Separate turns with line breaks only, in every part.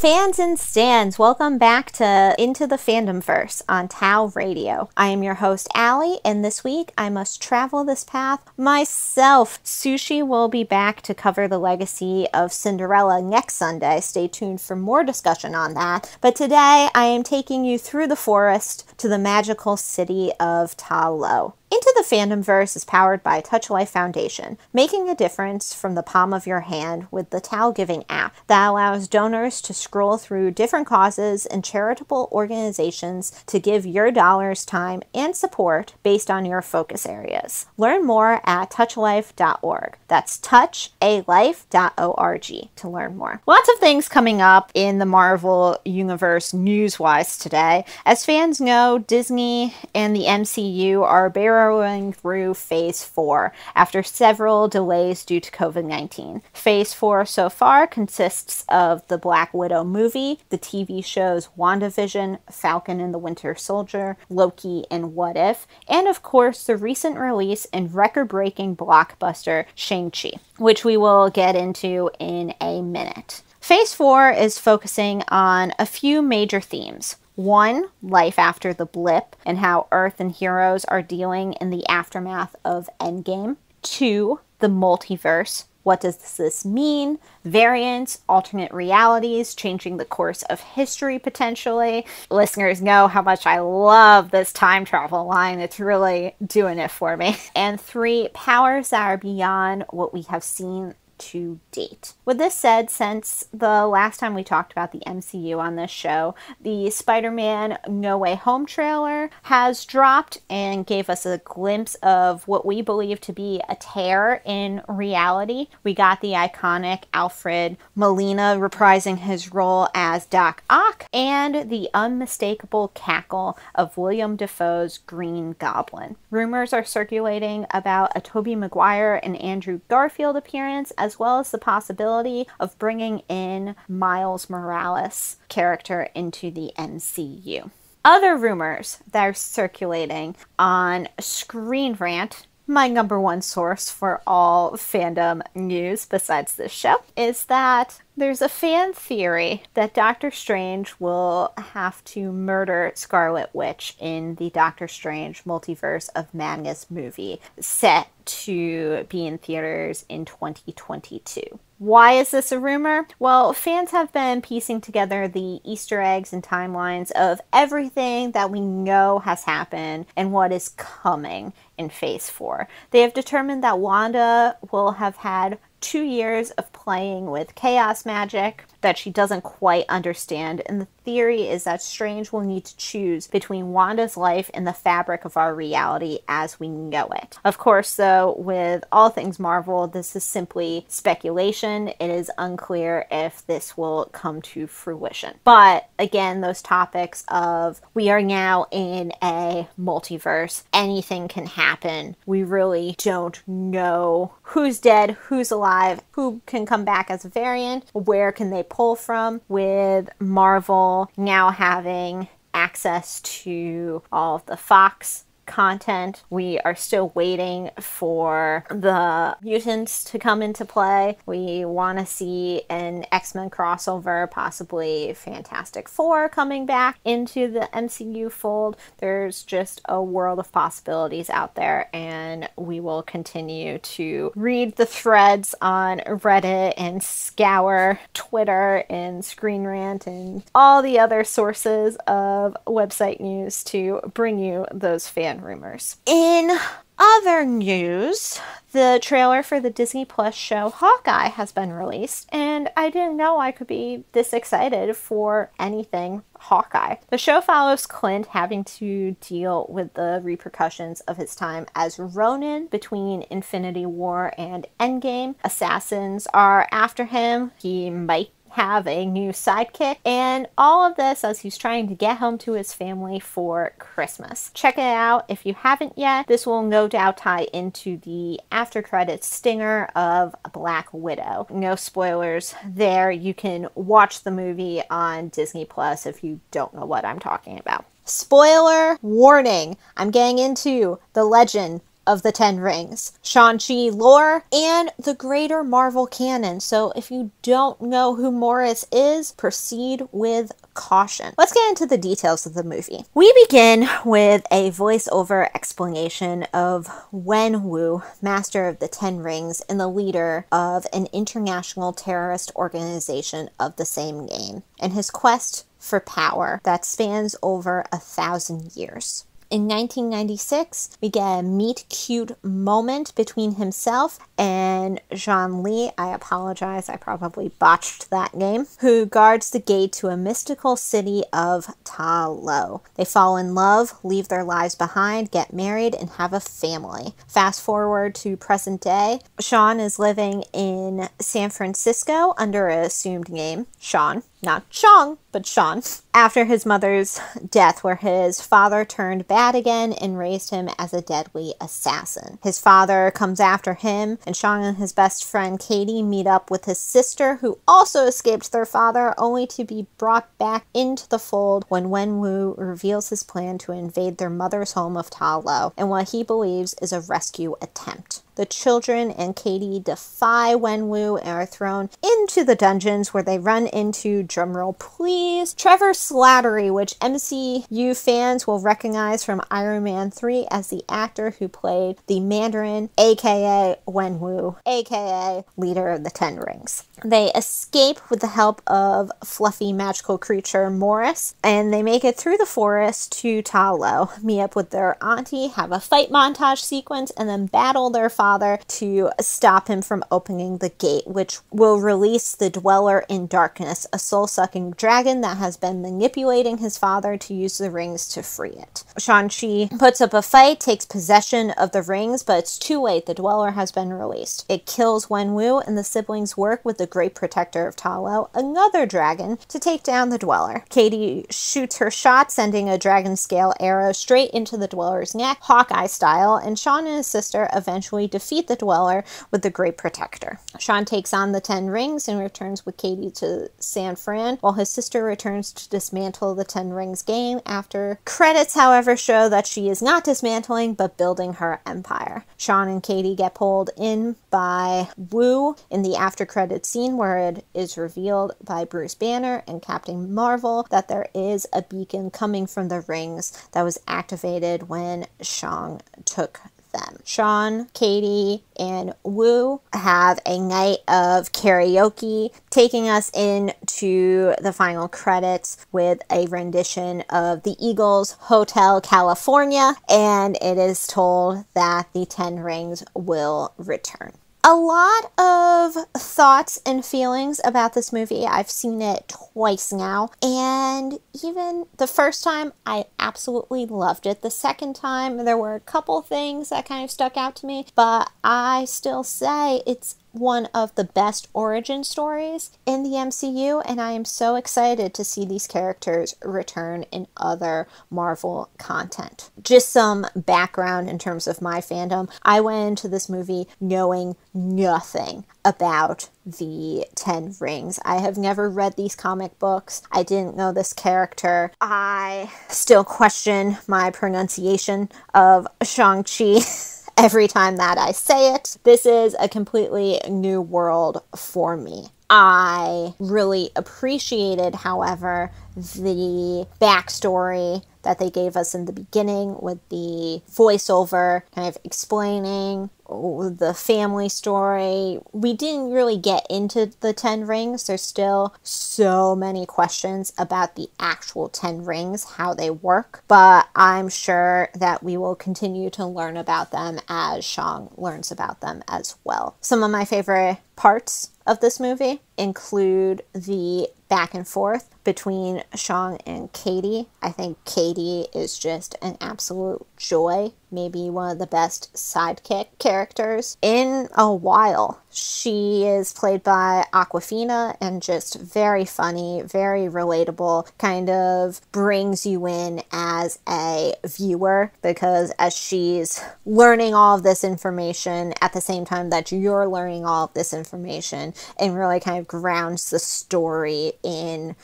Fans and stands, welcome back to Into the Fandom Fandomverse on TAL Radio. I am your host, Alie, and this week I must travel this path myself. Sushi will be back to cover the legacy of Cinderella next Sunday. Stay tuned for more discussion on that. But today I am taking you through the forest to the magical city of Ta Lo. Into the Fandomverse is powered by Touch Life Foundation, making a difference from the palm of your hand with the TAL Giving app that allows donors to scroll through different causes and charitable organizations to give your dollars, time, and support based on your focus areas. Learn more at touchalife.org. That's touchalife.org to learn more. Lots of things coming up in the Marvel Universe news wise today. As fans know, Disney and the MCU are barely burrowing through phase four after several delays due to COVID 19. Phase four so far consists of the Black Widow movie, the TV shows WandaVision, Falcon and the Winter Soldier, Loki, and What If, and of course the recent release and record breaking blockbuster Shang-Chi, which we will get into in a minute. Phase 4 is focusing on a few major themes. One, life after the blip and how Earth and heroes are dealing in the aftermath of Endgame. Two, the multiverse. What does this mean? Variants, alternate realities, changing the course of history potentially. Listeners know how much I love this time travel line. It's really doing it for me. And three, powers that are beyond what we have seen to date. With this said, since the last time we talked about the MCU on this show, the Spider Man No Way Home trailer has dropped and gave us a glimpse of what we believe to be a tear in reality. We got the iconic Alfred Molina reprising his role as Doc Ock and the unmistakable cackle of William Dafoe's Green Goblin. Rumors are circulating about a Tobey Maguire and Andrew Garfield appearance as as well as the possibility of bringing in Miles Morales character into the MCU. Other rumors that are circulating on Screen Rant my number one source for all fandom news besides this show is that there's a fan theory that Doctor Strange will have to murder Scarlet Witch in the Doctor Strange Multiverse of Madness movie set to be in theaters in 2022. Why is this a rumor? Well, fans have been piecing together the Easter eggs and timelines of everything that we know has happened and what is coming in Phase 4. They have determined that Wanda will have had two years of playing with chaos magic that she doesn't quite understand, and the theory is that Strange will need to choose between Wanda's life and the fabric of our reality as we know it. Of course, though, with all things Marvel, this is simply speculation. It is unclear if this will come to fruition. But again, those topics of we are now in a multiverse, anything can happen. We really don't know who's dead, who's alive, who can come back as a variant, where can they pull from with Marvel now having access to all of the Fox content. We are still waiting for the mutants to come into play. We want to see an X Men crossover, possibly Fantastic Four coming back into the MCU fold. There's just a world of possibilities out there, and we will continue to read the threads on Reddit and scour Twitter and Screen Rant and all the other sources of website news to bring you those fan rumors. In other news, the trailer for the Disney Plus show Hawkeye has been released, and I didn't know I could be this excited for anything Hawkeye. The show follows Clint having to deal with the repercussions of his time as Ronin between Infinity War and Endgame. Assassins are after him. He might have a new sidekick, and all of this as he's trying to get home to his family for Christmas. Check it out if you haven't yet. This will no doubt tie into the after credits stinger of Black Widow. No spoilers there. You can watch the movie on Disney Plus if you don't know what I'm talking about. Spoiler warning I'm getting into the legend of the Ten Rings, Shang-Chi lore, and the greater Marvel canon. So if you don't know who Morris is, proceed with caution. Let's get into the details of the movie. We begin with a voiceover explanation of Wen Wu, master of the Ten Rings and the leader of an international terrorist organization of the same name, and his quest for power that spans over a thousand years. In 1996, we get a meet cute moment between himself and Zhang Li. I apologize, I probably botched that name. Who guards the gate to a mystical city of Ta Lo. They fall in love, leave their lives behind, get married, and have a family. Fast forward to present day, Sean is living in San Francisco under an assumed name, Sean not Shang, but Sean, after his mother's death, where his father turned bad again and raised him as a deadly assassin. His father comes after him, and Sean and his best friend Katie meet up with his sister, who also escaped their father, only to be brought back into the fold when Wen Wu reveals his plan to invade their mother's home of Ta Lo and what he believes is a rescue attempt. The children and Katie defy Wenwu and are thrown into the dungeons where they run into, drumroll please, Trevor Slattery, which MCU fans will recognize from Iron Man 3 as the actor who played the Mandarin, aka Wenwu, aka leader of the Ten Rings. They escape with the help of fluffy magical creature Morris, and they make it through the forest to Ta Lo, meet up with their auntie, have a fight montage sequence, and then battle their father to stop him from opening the gate, which will release the Dweller in Darkness, a soul sucking dragon that has been manipulating his father to use the rings to free it. Shang-Chi puts up a fight, takes possession of the rings, but it's too late. The Dweller has been released. It kills Wen Wu, and the siblings work with the Great Protector of Ta Lo, another dragon, to take down the Dweller. Katie shoots her shot, sending a dragon scale arrow straight into the Dweller's neck, Hawkeye style, and Sean and his sister eventually defeat the Dweller with the Great Protector. Sean takes on the Ten Rings and returns with Katie to San Fran, while his sister returns to dismantle the Ten Rings game after credits, however, show that she is not dismantling but building her empire. Sean and Katie get pulled in by Wong in the after credits scene where it is revealed by Bruce Banner and Captain Marvel that there is a beacon coming from the rings that was activated when Shang took them. Sean, Katie, and Wong have a night of karaoke, taking us into the final credits with a rendition of the Eagles' Hotel California, and it is told that the Ten Rings will return a lot of thoughts and feelings about this movie. I've seen it twice now, and even the first time, I absolutely loved it. The second time, there were a couple things that kind of stuck out to me, but I still say it's one of the best origin stories in the MCU, and I am so excited to see these characters return in other Marvel content. Just some background in terms of my fandom I went into this movie knowing nothing about the Ten Rings. I have never read these comic books. I didn't know this character. I still question my pronunciation of Shang-Chi. every time that I say it. This is a completely new world for me. I really appreciated, however, the backstory that they gave us in the beginning with the voiceover kind of explaining the family story. We didn't really get into the Ten Rings. There's still so many questions about the actual Ten Rings, how they work, but I'm sure that we will continue to learn about them as Shang learns about them as well. Some of my favorite parts of this movie include the back and forth between Sean and Katie. I think Katie is just an absolute joy, maybe one of the best sidekick characters in a while. She is played by Awkwafina and just very funny, very relatable, kind of brings you in as a viewer because as she's learning all of this information at the same time that you're learning all of this information and really kind of grounds the story in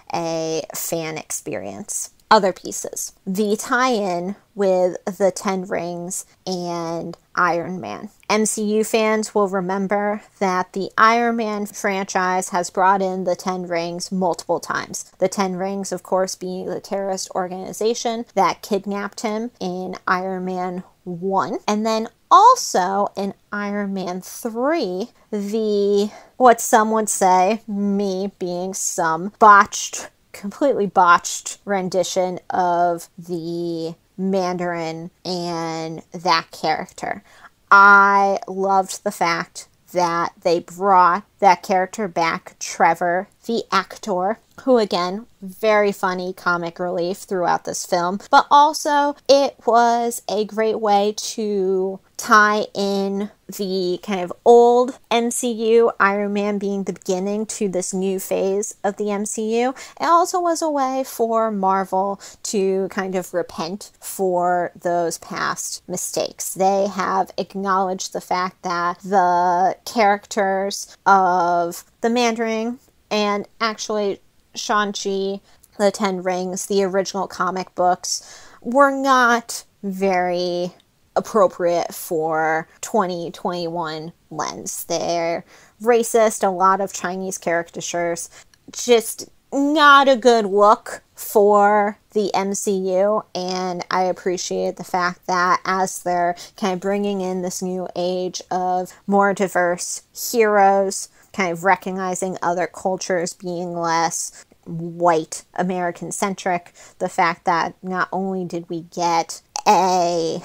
fan experience. other pieces. The tie in with the Ten Rings and Iron Man. MCU fans will remember that the Iron Man franchise has brought in the Ten Rings multiple times. The Ten Rings, of course, being the terrorist organization that kidnapped him in Iron Man 1. And then also in Iron Man 3, the, what some would say, me being some, botched completely botched rendition of the Mandarin and that character. I loved the fact that they brought that character back, Trevor, the actor, who again, very funny comic relief throughout this film, but also it was a great way to tie in the kind of old MCU, Iron Man being the beginning to this new phase of the MCU. It also was a way for Marvel to kind of repent for those past mistakes. They have acknowledged the fact that the characters of the Mandarin and actually Shang-Chi, The Ten Rings, the original comic books, were not very appropriate for 2021 lens. They're racist, a lot of Chinese caricatures, just not a good look for the MCU. And I appreciate the fact that as they're kind of bringing in this new age of more diverse heroes, kind of recognizing other cultures being less white American centric, the fact that not only did we get a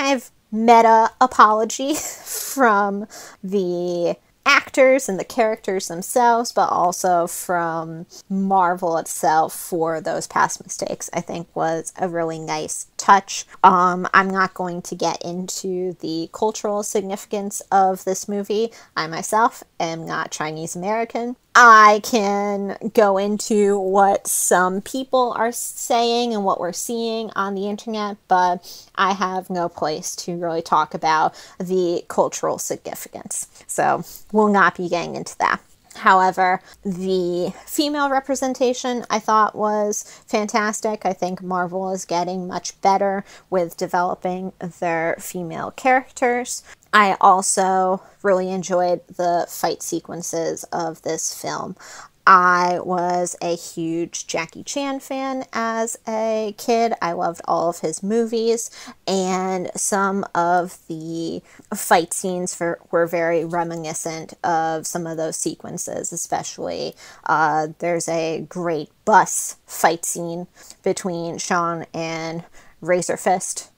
kind of meta apology from the actors and the characters themselves, but also from Marvel itself for those past mistakes, I think was a really nice touch. Um, I'm not going to get into the cultural significance of this movie. I myself am not Chinese American. I can go into what some people are saying and what we're seeing on the internet, but I have no place to really talk about the cultural significance. So we'll not be getting into that. However, the female representation I thought was fantastic. I think Marvel is getting much better with developing their female characters. I also really enjoyed the fight sequences of this film. I was a huge Jackie Chan fan as a kid. I loved all of his movies, and some of the fight scenes for, were very reminiscent of some of those sequences, especially uh, there's a great bus fight scene between Sean and Razor Fist.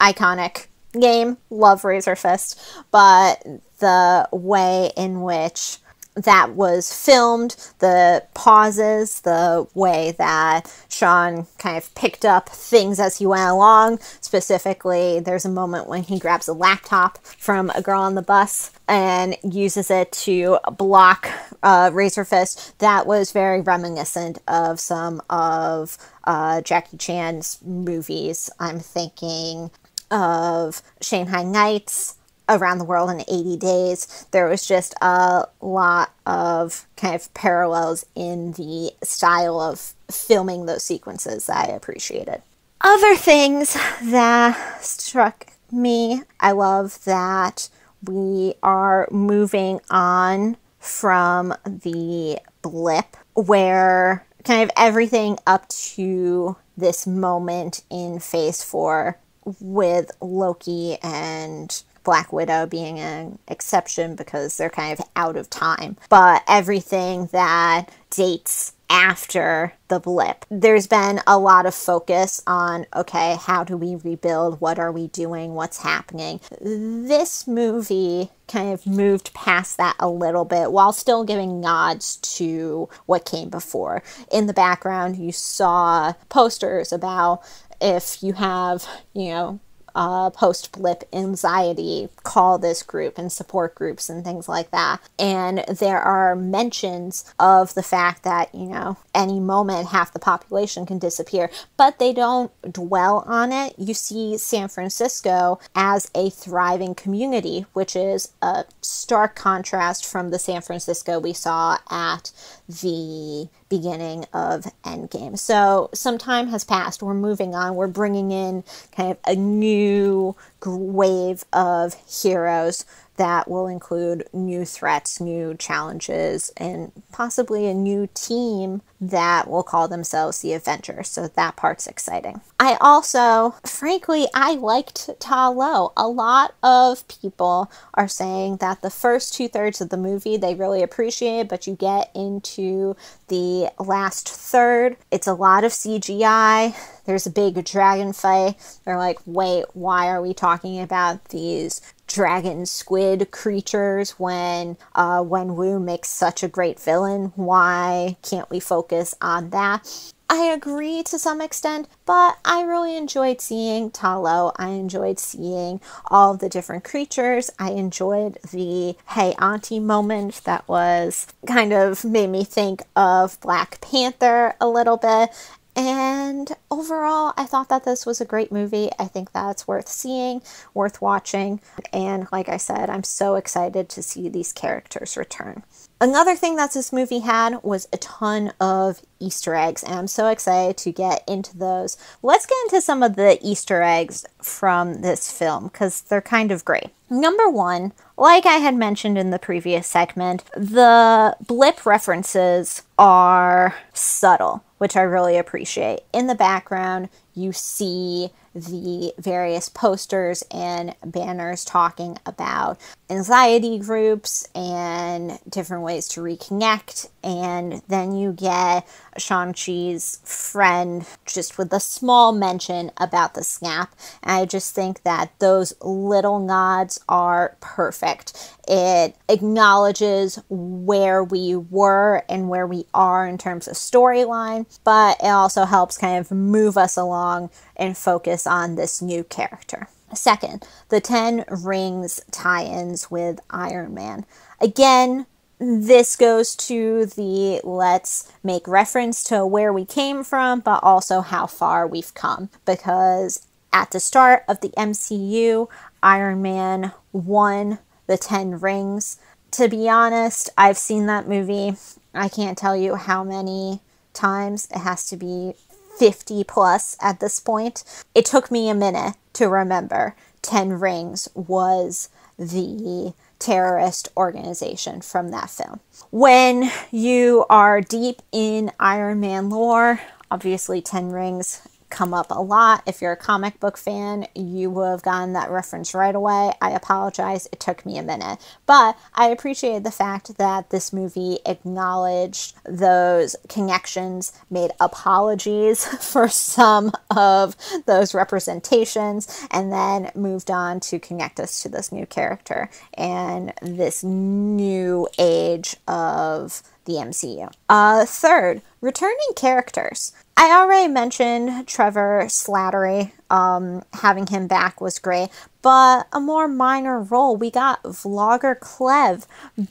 Iconic game, love Razor Fist, but the way in which that was filmed, the pauses, the way that Sean kind of picked up things as he went along. Specifically, there's a moment when he grabs a laptop from a girl on the bus and uses it to block uh, Razor Fist. That was very reminiscent of some of uh, Jackie Chan's movies. I'm thinking of Shanghai Nights, around the world in 80 days. There was just a lot of kind of parallels in the style of filming those sequences that I appreciated. Other things that struck me, I love that we are moving on from the blip where kind of everything up to this moment in phase four with Loki and Black Widow being an exception because they're kind of out of time. But everything that dates after the blip. There's been a lot of focus on okay, how do we rebuild? What are we doing? What's happening? This movie kind of moved past that a little bit while still giving nods to what came before. In the background, you saw posters about if you have, you know, uh, post blip anxiety, call this group and support groups and things like that. And there are mentions of the fact that, you know, any moment half the population can disappear, but they don't dwell on it. You see San Francisco as a thriving community, which is a stark contrast from the San Francisco we saw at the beginning of Endgame. So some time has passed. We're moving on. We're bringing in kind of a new wave of heroes that will include new threats, new challenges, and possibly a new team that will call themselves the Avengers. So that part's exciting. I also, frankly, I liked Ta Lo. A lot of people are saying that the first two thirds of the movie they really appreciate, but you get into the last third, it's a lot of CGI. There's a big dragon fight. They're like, wait, why are we talking about these dragon squid creatures when uh, Wenwu makes such a great villain? Why can't we focus on that? I agree to some extent, but I really enjoyed seeing Ta Lo. I enjoyed seeing all the different creatures. I enjoyed the hey auntie moment that was kind of made me think of Black Panther a little bit. And overall, I thought that this was a great movie. I think that's worth seeing, worth watching. And like I said, I'm so excited to see these characters return. Another thing that this movie had was a ton of Easter eggs, and I'm so excited to get into those. Let's get into some of the Easter eggs from this film because they're kind of great. Number one, like I had mentioned in the previous segment, the blip references are subtle which I really appreciate. In the background, you see the various posters and banners talking about anxiety groups and different ways to reconnect. And then you get Shang-Chi's friend just with a small mention about the snap. And I just think that those little nods are perfect. It acknowledges where we were and where we are in terms of storyline, but it also helps kind of move us along and focus on this new character. Second, the 10 rings tie ins with Iron Man. Again, this goes to the let's make reference to where we came from, but also how far we've come. Because at the start of the MCU, Iron Man won the 10 rings. To be honest, I've seen that movie. I can't tell you how many times. It has to be 50 plus at this point. It took me a minute to remember 10 Rings was the terrorist organization from that film. When you are deep in Iron Man lore, obviously 10 Rings come up a lot. If you're a comic book fan, you will have gotten that reference right away. I apologize, it took me a minute. But I appreciated the fact that this movie acknowledged those connections, made apologies for some of those representations, and then moved on to connect us to this new character and this new age of the MCU. Uh, third, returning characters. I already mentioned Trevor Slattery. Um, having him back was great, but a more minor role. We got vlogger Klev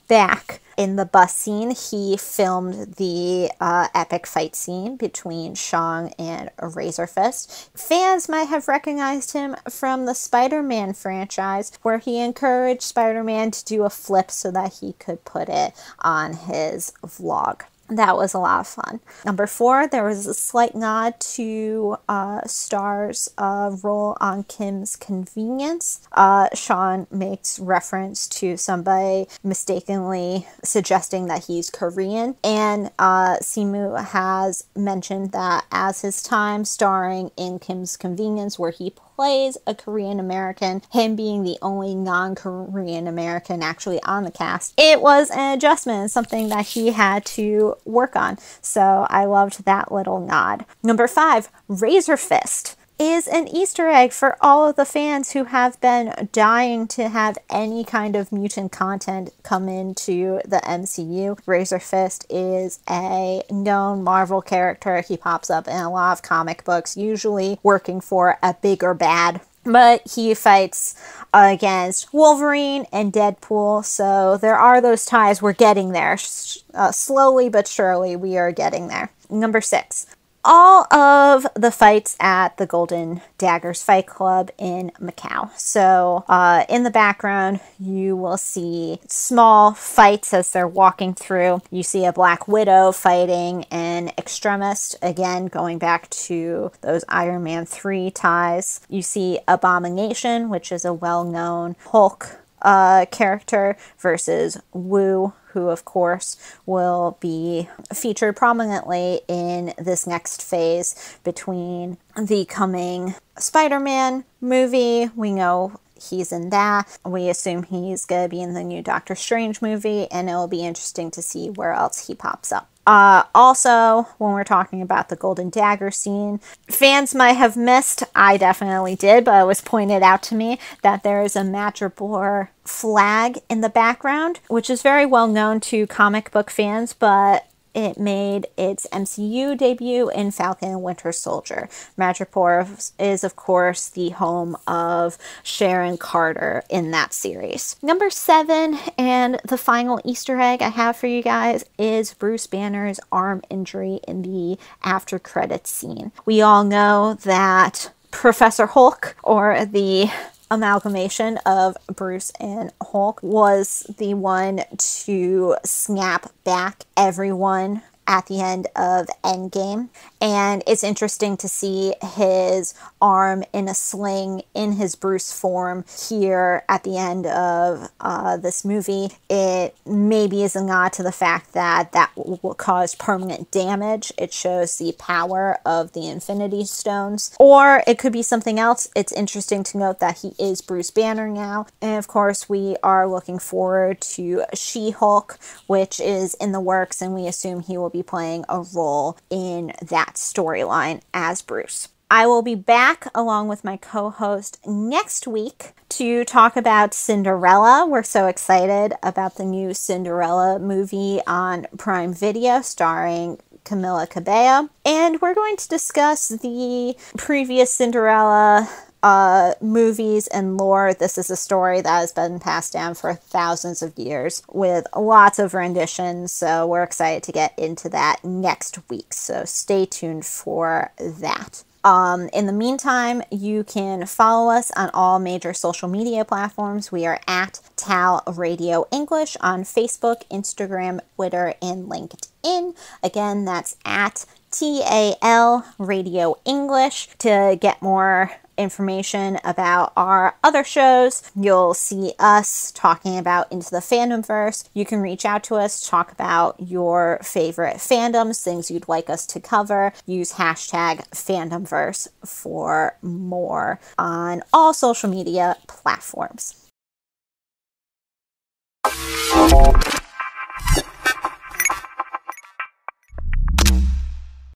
back in the bus scene. He filmed the uh, epic fight scene between Shang and Razor Fist. Fans might have recognized him from the Spider Man franchise, where he encouraged Spider Man to do a flip so that he could put it on his vlog that was a lot of fun. Number four, there was a slight nod to uh, Star's uh, role on Kim's Convenience. Uh, Sean makes reference to somebody mistakenly suggesting that he's Korean, and uh, Simu has mentioned that as his time starring in Kim's Convenience, where he plays a Korean American, him being the only non Korean American actually on the cast, it was an adjustment, something that he had to work on. So I loved that little nod. Number five, Razor Fist is an Easter egg for all of the fans who have been dying to have any kind of mutant content come into the MCU. Razor Fist is a known Marvel character. He pops up in a lot of comic books, usually working for a bigger bad but he fights against Wolverine and Deadpool. So there are those ties. We're getting there. Uh, slowly but surely, we are getting there. Number six, all of the fights at the Golden Daggers Fight Club in Macau. So, uh, in the background, you will see small fights as they're walking through. You see a Black Widow fighting an extremist, again, going back to those Iron Man 3 ties. You see Abomination, which is a well known Hulk uh, character, versus Wong, who, of course, will be featured prominently in this next phase between the coming Spider Man movie. We know he's in that. We assume he's going to be in the new Doctor Strange movie, and it'll be interesting to see where else he pops up. Uh, also, when we're talking about the Golden Dagger scene, fans might have missed, I definitely did, but it was pointed out to me that there is a Madripoor flag in the background, which is very well known to comic book fans, but it made its MCU debut in Falcon and Winter Soldier. Madripoor is, of course, the home of Sharon Carter in that series. Number seven, and the final Easter egg I have for you guys, is Bruce Banner's arm injury in the after credits scene. We all know that Professor Hulk, or the amalgamation of Bruce and Hulk was the one to snap back everyone at the end of Endgame. And it's interesting to see his arm in a sling in his Bruce form here at the end of uh, this movie. It maybe is a nod to the fact that that will cause permanent damage. It shows the power of the Infinity Stones. Or it could be something else. It's interesting to note that he is Bruce Banner now. And of course, we are looking forward to She Hulk, which is in the works, and we assume he will be playing a role in that that storyline as Bruce. I will be back along with my co host next week to talk about Cinderella. We're so excited about the new Cinderella movie on Prime Video starring Camila Cabello. And we're going to discuss the previous Cinderella uh, movies and lore, this is a story that has been passed down for thousands of years with lots of renditions. So we're excited to get into that next week. So stay tuned for that. Um, in the meantime, you can follow us on all major social media platforms. We are at Tal Radio English on Facebook, Instagram, Twitter, and LinkedIn. Again, that's at TAL Radio English to get more information about our other shows. You'll see us talking about Into the Fandomverse. You can reach out to us, talk about your favorite fandoms, things you'd like us to cover. Use hashtag Fandomverse for more on all social media platforms.